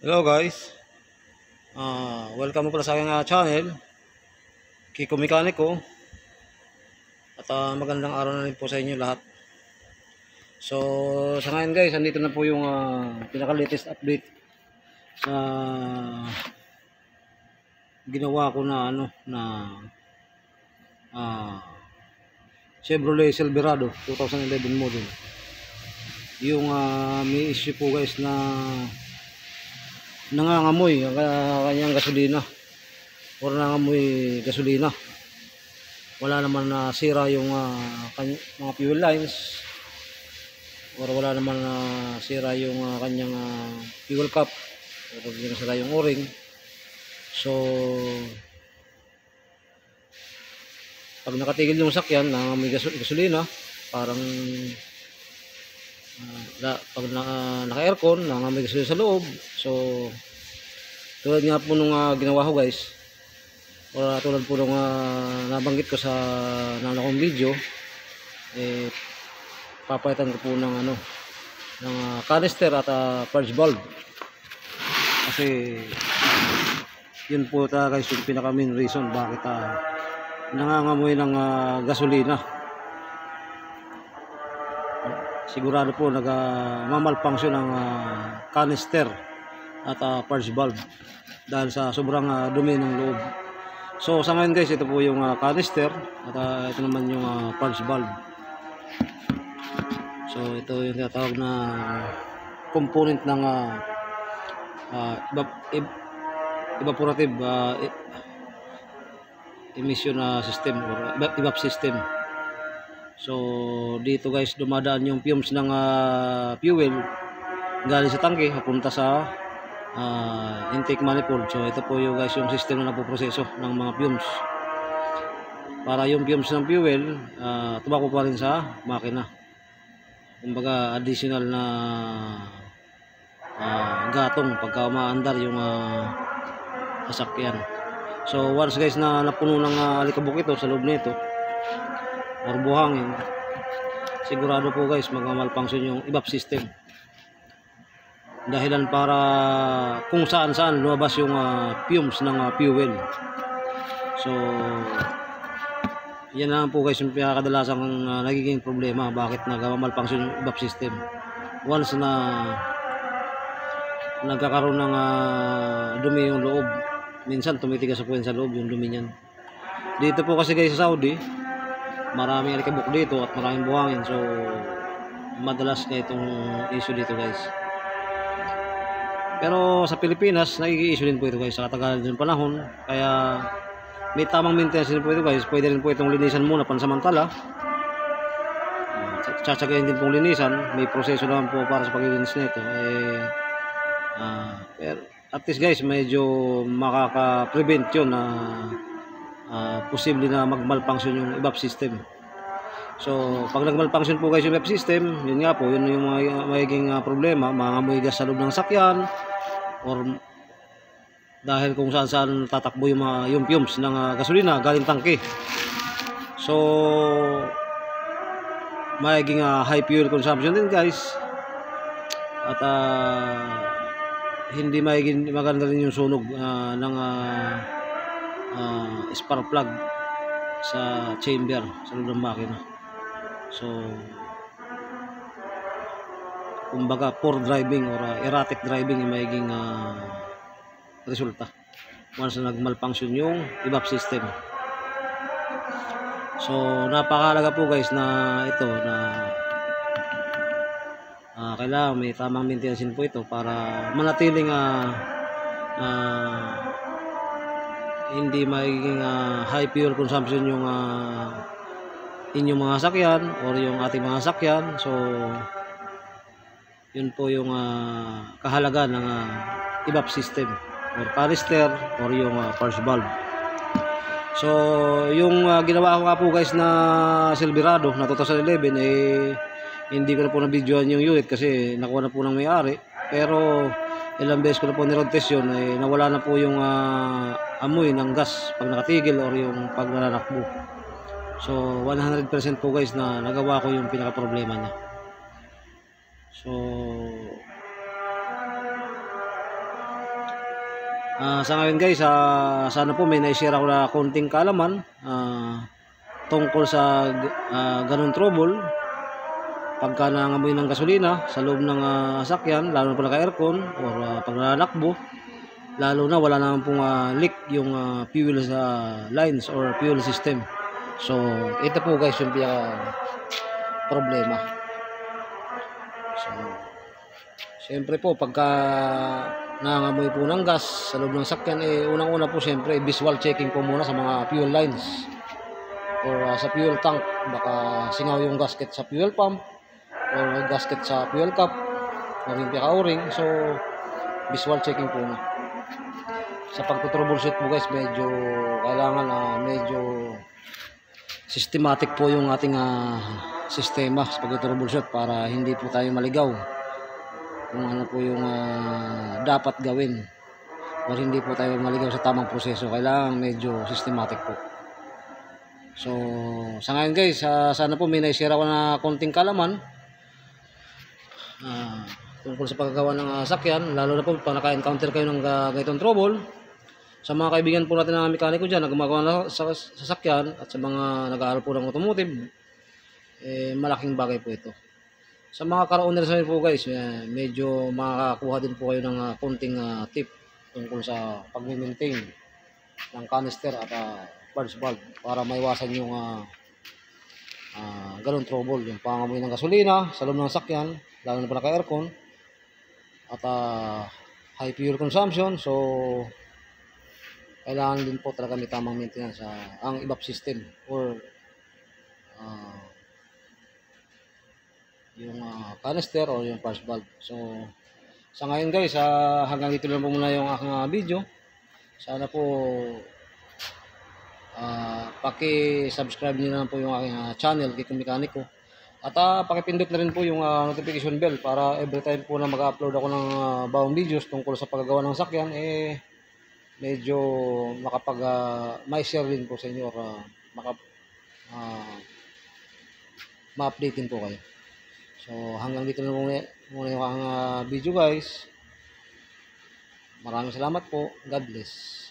Hello guys. Ah, welcome pala sa aking ah, channel. Kiko Mekaniko. At ah, magandang araw na rin po sa inyo lahat. So, sa ngayon guys, andito na po yung ah, pinaka-latest update sa ginawa ko na ano na ah Chevrolet Silverado 2011 model. Yung ah, may issue po guys na nangangamoy ang ka- kanyang gasolina. Or nangangamoy gasolina. Wala naman na sira yung kany- mga fuel lines. Or wala naman na sira yung ah, kanyang ah, fuel cap. Or hindi na sira yung o-ring. So pag nakatigil yung sakyan gaso- gasolina parang na, pag na, naka-aircon, nangamig sila sa loob. So, tulad nga po nung ah, ginawa ko guys, or tulad po nung ah, nabanggit ko sa nanakong video, eh, papalitan ko po ng ano, ng ah, canister at ah, purge valve. Kasi, yun po talaga guys yung pinaka main reason bakit ah, nangangamoy ng ah, gasolina sigurado po nag uh, ang ah, canister at uh, purge valve dahil sa sobrang ah, dumi ng loob. So sa ngayon guys, ito po yung ah, canister at ah, ito naman yung ah, purge valve. So ito yung tinatawag na component ng uh, evap- ev- evaporative ah, e- emission na system or evap system. So dito guys dumadaan yung fumes ng ah, fuel galing sa tangke papunta sa ah, intake manifold. So ito po yung guys yung system na nagpo-proseso ng mga fumes. Para yung fumes ng fuel uh, tumakbo pa rin sa makina. Kumbaga additional na ah, gatong pagka umaandar yung ah, sasakyan. So once guys na napuno ng ah, alikabok ito sa loob nito or buhangin sigurado po guys magmamalfunction yung evap system. Dahilan para kung saan saan lumabas yung ah, fumes ng ah, fuel. So yan lang po guys yung pinakadalasang uh, nagiging problema bakit nagmamalfunction yung evap system. Once na nagkakaroon ng ah, dumi yung loob minsan tumitigas po yan sa loob yung dumi niyan. Dito po kasi guys sa Saudi maraming alikabok dito at maraming buhangin. So madalas na itong issue dito guys. Pero sa Pilipinas nagiging issue din po ito guys. Sa katagalan din panahon. Kaya may tamang maintenance din po ito guys. Pwede rin po itong linisan muna pansamantala. Uh, tsatsagayin din pong linisan. May proseso naman po para sa paglilinis nito eh ah, pero at least guys medyo makaka-prevent yun na ah, posible na magmalfunction yung evap system. So, pag nagmalfunction po guys yung evap system, yun nga po, yun yung mga magiging ah, problema, mga gas sa loob ng sakyan or dahil kung saan saan tatakbo yung mga yung fumes ng ah, gasolina galing tangke. So, magiging ah, high fuel consumption din guys. At ah, hindi magiging maganda rin yung sunog ah, ng ah, ah, spark plug sa chamber sa loob ng makina. So, kumbaga poor driving or ah, erratic driving yung magiging ah, resulta once na nagmalfunction yung evap system. So, napakahalaga po guys na ito na ah, kailangan may tamang maintenance po ito para manatiling ah, ah, hindi magiging ah, high fuel consumption yung ah, inyong mga sakyan or yung ating mga sakyan. So, yun po yung ah, kahalaga ng ah, evap system or canister or yung uh, purge valve. So, yung ah, ginawa ko nga po guys na Silverado na 2011 eh hindi ko na po na-videoan yung unit kasi nakuha na po ng may-ari. Pero ilang beses ko na po niroad test yun eh nawala na po yung ah, amoy ng gas pag nakatigil or yung pag nananakbo. So 100% po guys na nagawa ko yung pinaka problema niya. So Ah, sa ngayon guys, ah, sana po may naishare ako na konting kaalaman ah, tungkol sa ah, ganun trouble pagka nangamoy ng gasolina sa loob ng ah, sakyan, lalo na po naka-aircon or ah, pag nanakbo, lalo na wala naman pong ah, leak yung ah, fuel sa lines or fuel system. So, ito po guys yung pinaka problema. So, Siyempre po, pagka nangangamoy po ng gas sa loob ng sakyan, eh, unang-una po siyempre, visual checking po muna sa mga fuel lines or uh, sa fuel tank. Baka singaw yung gasket sa fuel pump or gasket sa fuel cap o yung pinaka-o-ring. So, visual checking po na. Sa pagtutroubleshoot po guys, medyo kailangan na medyo systematic po yung ating ah, sistema sa pagtutroubleshoot para hindi po tayo maligaw kung ano po yung ah, dapat gawin o hindi po tayo maligaw sa tamang proseso kailangan medyo systematic po so sa ngayon guys ah, sana po may naishare ako na konting kalaman ah, tungkol sa paggawa ng ah, sakyan lalo na po pag naka-encounter kayo ng uh, ganitong trouble sa mga kaibigan po natin na mekaniko dyan na gumagawa na sa sasakyan at sa mga nag-aaral po ng automotive eh, malaking bagay po ito. Sa mga car-owners namin po guys, eh, medyo makakakuha din po kayo ng ah, konting ah, tip tungkol sa pag-maintain ng canister at uh, valve para maiwasan yung uh, uh, ganun trouble, yung pangamoy ng gasolina sa loob ng sakyan, lalo na pa naka-aircon at ah, high fuel consumption. So, kailangan din po talaga may tamang maintenance sa ang IBAP system or ah, yung ah, canister o yung flash valve. So, sa ngayon guys, ah, hanggang dito lang po muna yung aking ah, video. Sana po ah, paki-subscribe niyo na po yung aking ah, channel, Kiko Mekaniko. At ah, pakipindot na rin po yung ah, notification bell para every time po na mag-upload ako ng ah, bagong videos tungkol sa paggawa ng sakyan, eh medyo makapag ah, may share din po sa inyo or maka, ah, ma-update din po kayo. So hanggang dito na muna, muna yung ah, video guys. Maraming salamat po. God bless.